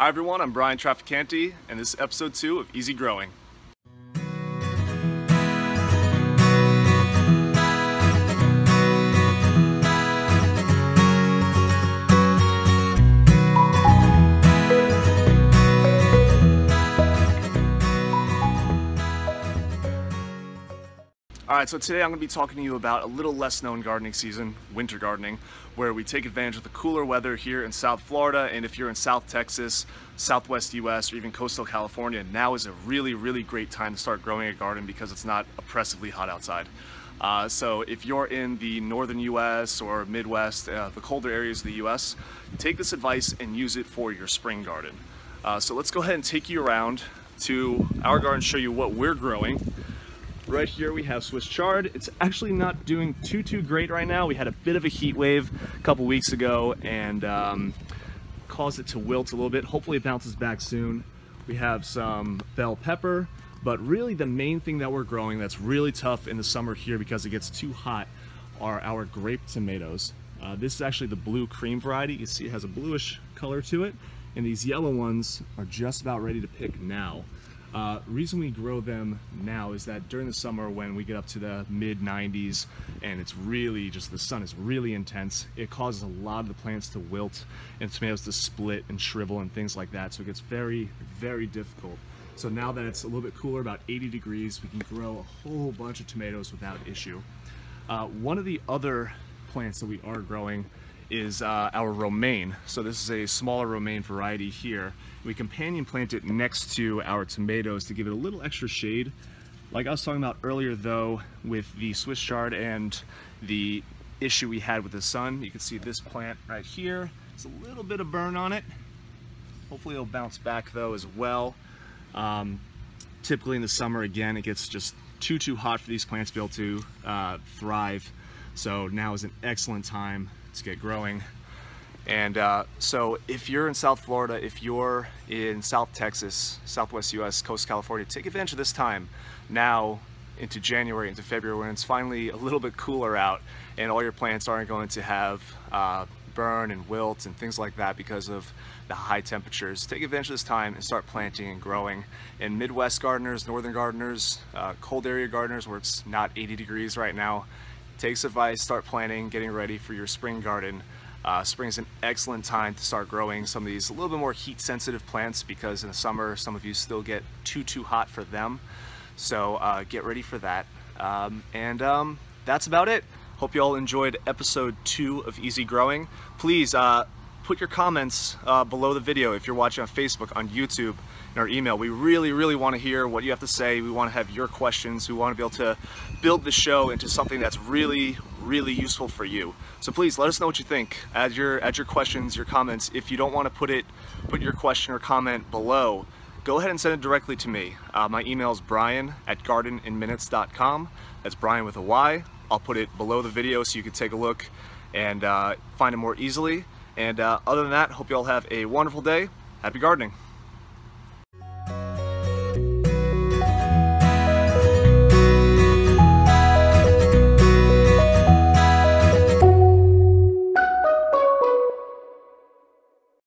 Hi everyone, I'm Bryan Traficante, and this is episode 2 of Easy Growing. Alright, so today I'm going to be talking to you about a little less known gardening season, winter gardening, where we take advantage of the cooler weather here in South Florida, and if you're in South Texas, Southwest US, or even coastal California, now is a really, really great time to start growing a garden because it's not oppressively hot outside. Uh, so if you're in the northern US or Midwest, uh, the colder areas of the US, take this advice and use it for your spring garden. Uh, so let's go ahead and take you around to our garden, show you what we're growing. Right here we have Swiss chard. It's actually not doing too, too great right now. We had a bit of a heat wave a couple weeks ago and um, caused it to wilt a little bit. Hopefully it bounces back soon. We have some bell pepper, but really the main thing that we're growing that's really tough in the summer here because it gets too hot are our grape tomatoes. Uh, this is actually the blue cream variety. You see it has a bluish color to it, and these yellow ones are just about ready to pick now. Uh, reason we grow them now is that during the summer when we get up to the mid 90s and it's really just the sun is really intense, it causes a lot of the plants to wilt and tomatoes to split and shrivel and things like that. So it gets very, very difficult. So now that it's a little bit cooler, about 80 degrees, we can grow a whole bunch of tomatoes without issue. Uh, one of the other plants that we are growing is uh, our romaine. So this is a smaller romaine variety here. We companion plant it next to our tomatoes to give it a little extra shade. Like I was talking about earlier though, with the Swiss chard and the issue we had with the sun, you can see this plant right here. It's a little bit of burn on it. Hopefully it'll bounce back though as well. Um, typically in the summer, again, it gets just too, too hot for these plants to be able to uh, thrive. So now is an excellent time to get growing. And uh, so if you're in South Florida, if you're in South Texas, Southwest US, Coast California, take advantage of this time now into January, into February, when it's finally a little bit cooler out and all your plants aren't going to have uh, burn and wilt and things like that because of the high temperatures. Take advantage of this time and start planting and growing. And Midwest gardeners, Northern gardeners, uh, cold area gardeners where it's not 80 degrees right now, take advice, start planning, getting ready for your spring garden. Uh, spring is an excellent time to start growing some of these a little bit more heat sensitive plants because in the summer some of you still get too too hot for them. So uh, get ready for that. Um, and um, that's about it. Hope you all enjoyed episode two of Easy Growing. Please uh, put your comments uh, below the video if you're watching on Facebook, on YouTube, in our email. We really, really want to hear what you have to say. We want to have your questions. We want to be able to build the show into something that's really, really useful for you. So please let us know what you think. Add your, add your questions, your comments. If you don't want to put it, put your question or comment below, go ahead and send it directly to me. Uh, my email is bryan at gardeninminutes.com. That's Bryan with a Y. I'll put it below the video so you can take a look and uh, find it more easily. And uh, other than that, hope you all have a wonderful day. Happy gardening.